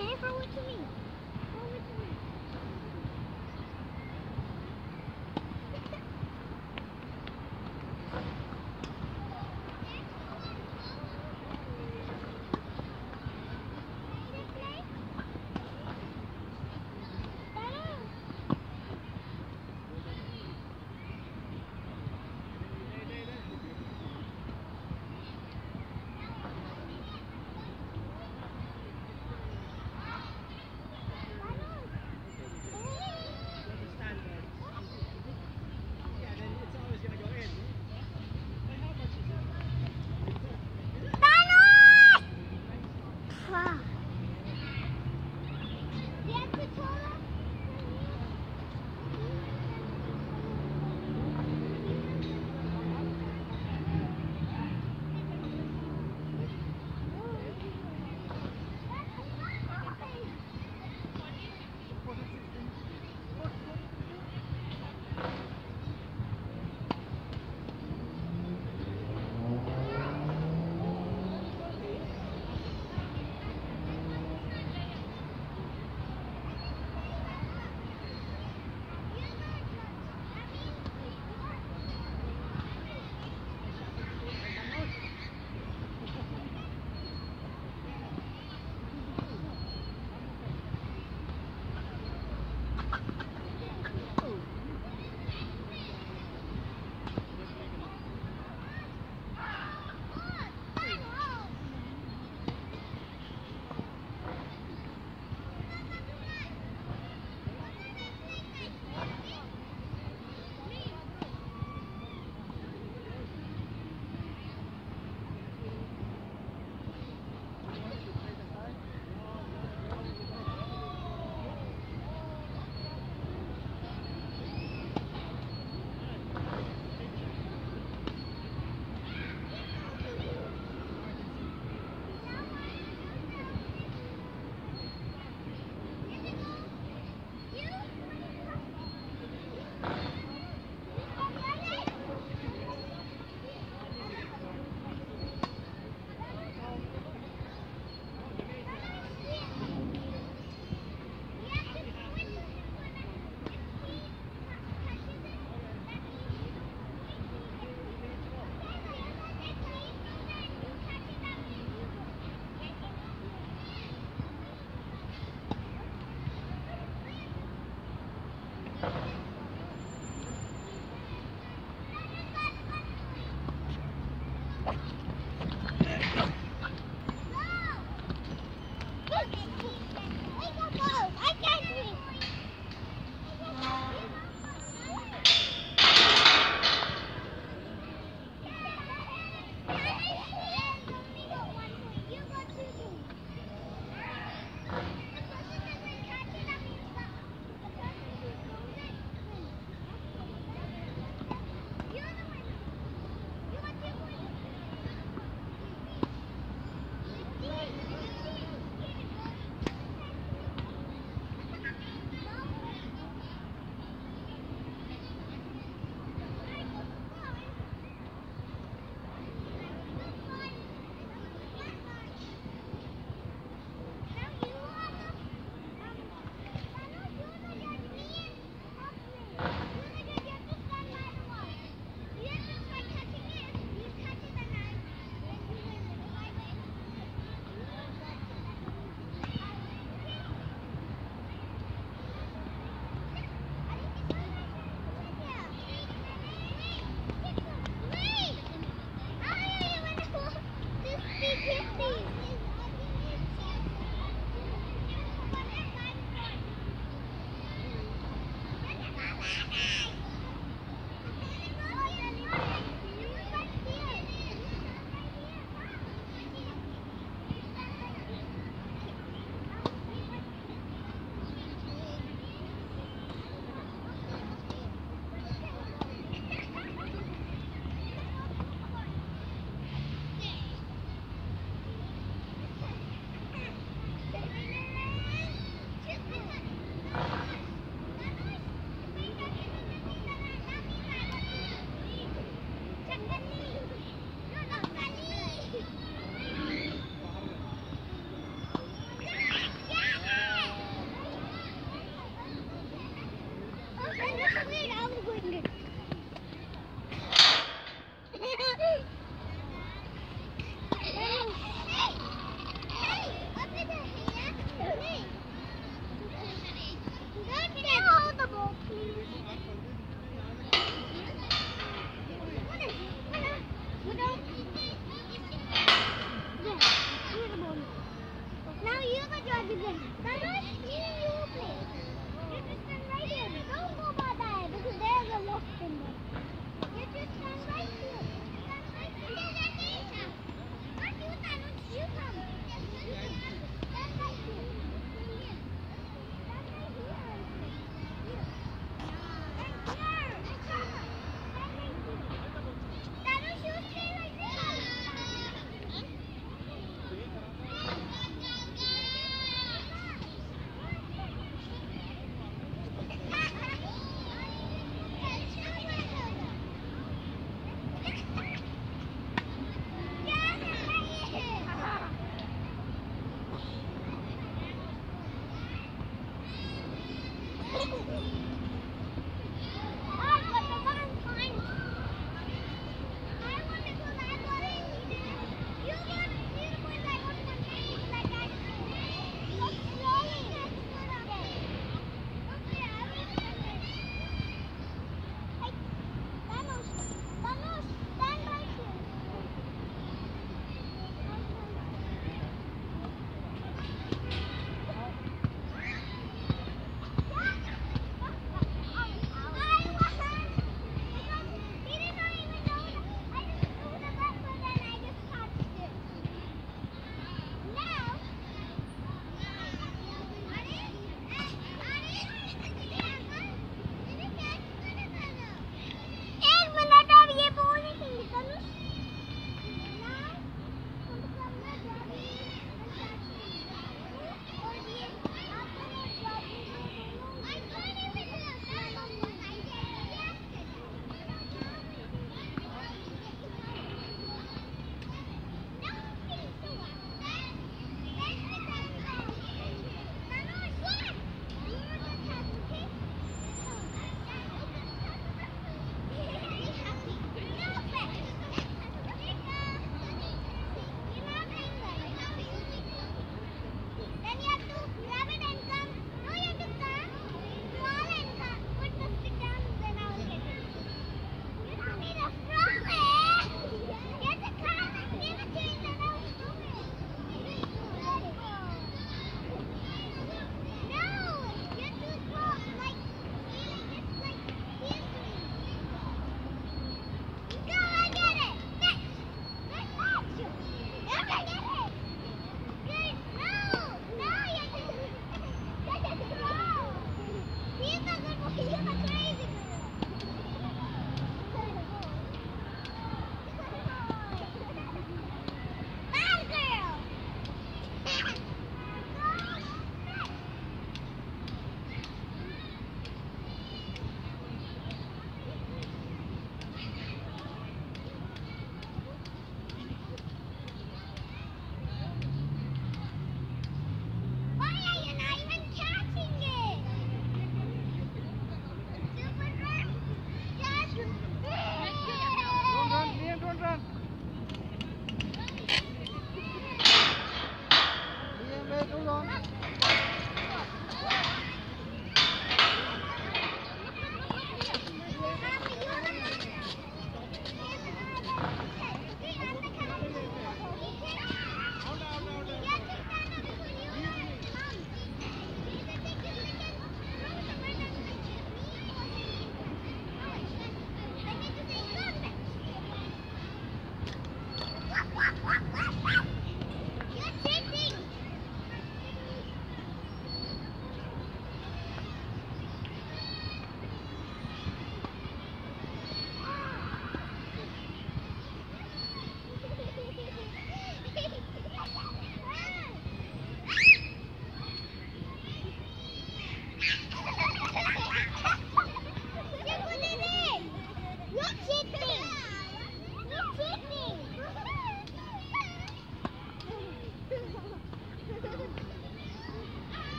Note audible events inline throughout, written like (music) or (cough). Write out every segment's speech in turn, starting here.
Jennifer, what do you mean?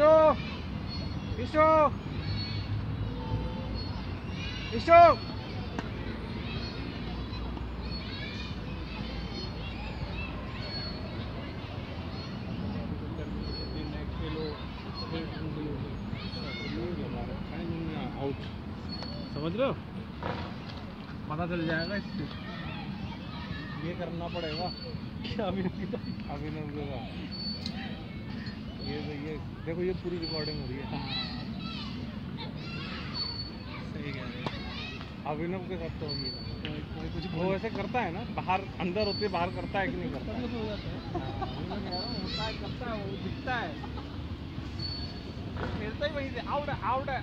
ईशो ईशो ईशो समझ रहे हो? पता चल जाएगा इससे। ये करना पड़ेगा। अभिनव अभिनव का ये तो ये देखो ये पूरी रिकॉर्डिंग हो रही है। सही कह रहे अभिनव के साथ तो होगी कुछ वो ऐसे करता है ना बाहर अंदर होते बाहर करता है कि नहीं करता? हो जाता है। हाँ, हूँ, होता है करता है वो दिखता है। खेलता ही वहीं से आउट है आउट है।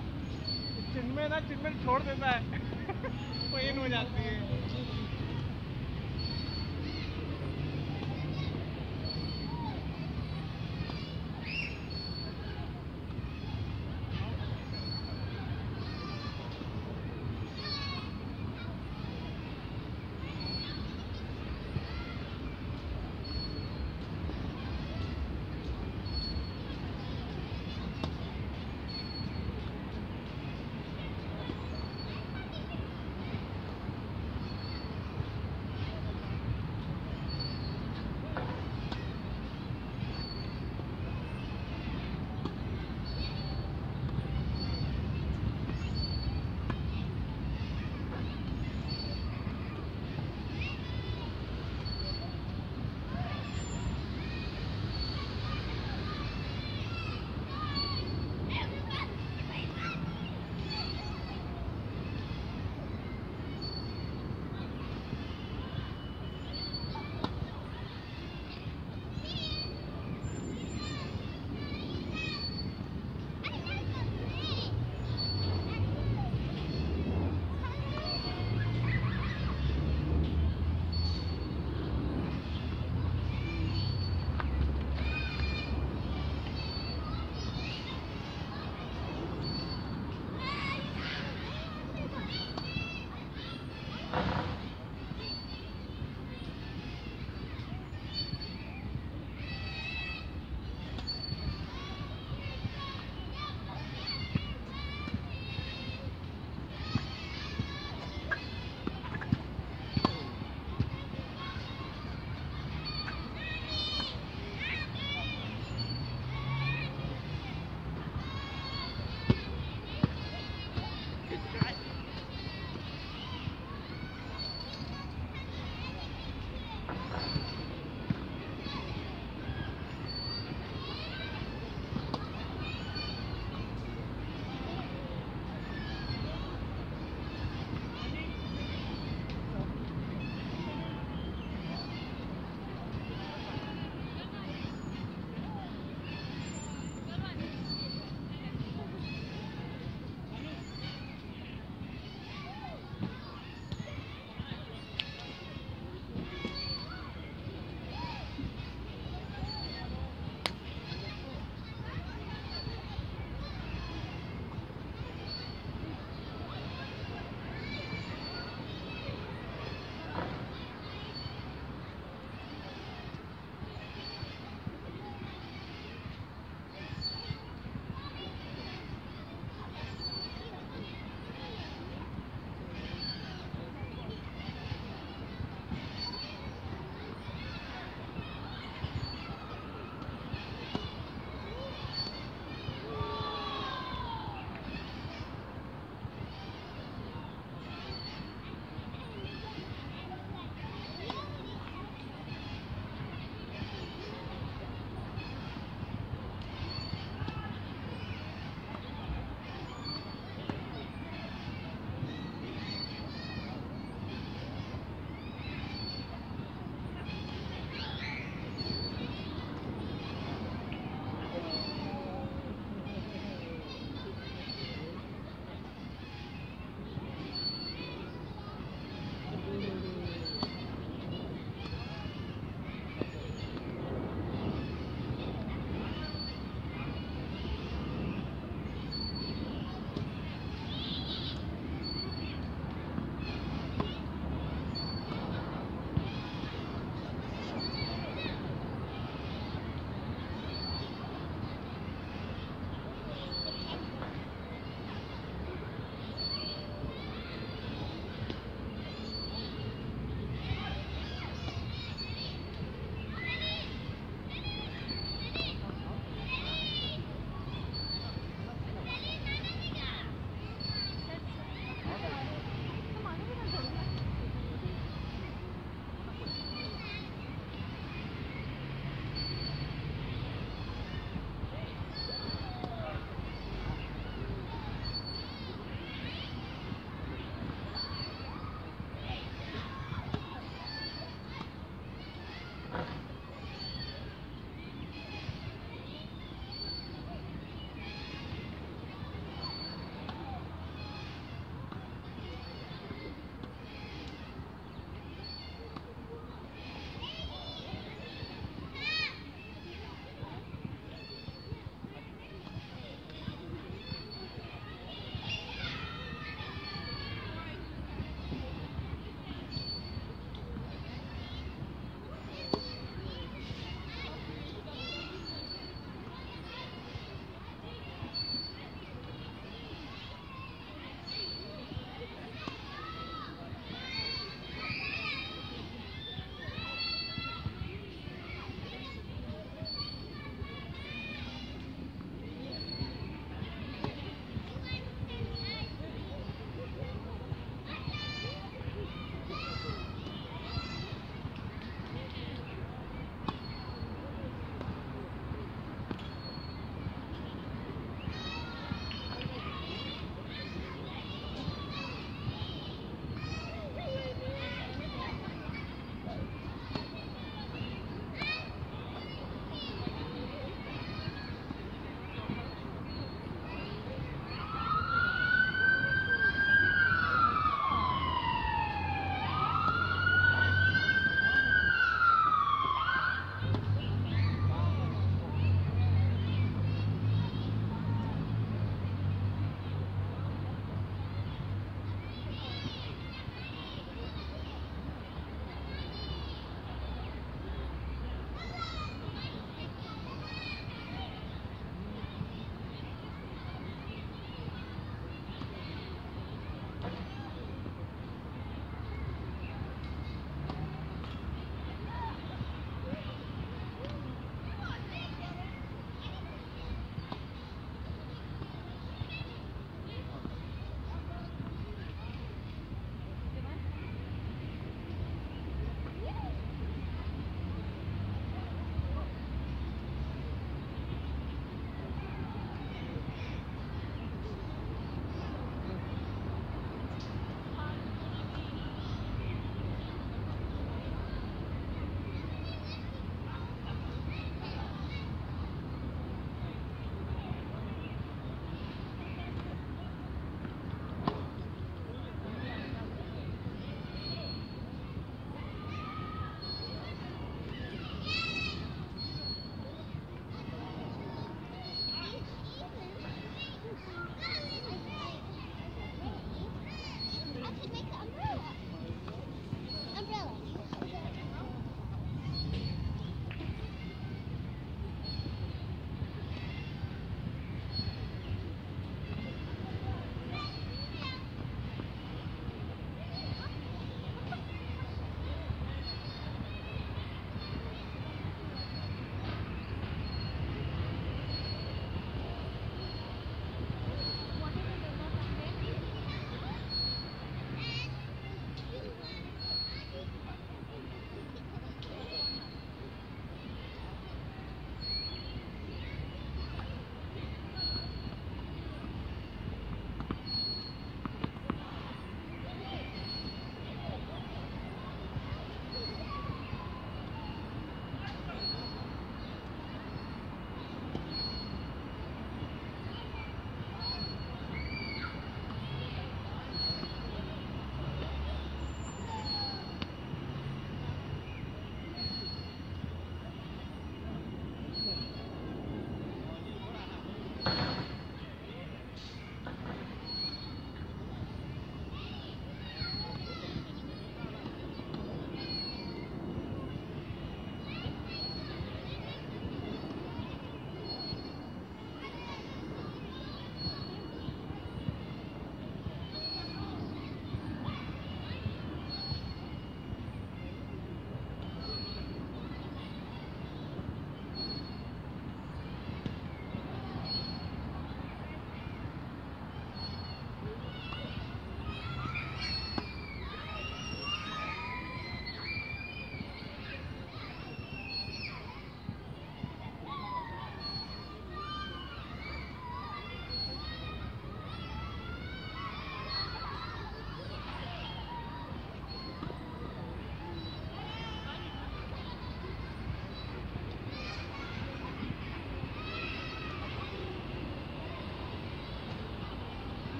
चिन्मय ना चिन्मय छोड़ देता है। (laughs) वो इन हो जाती है।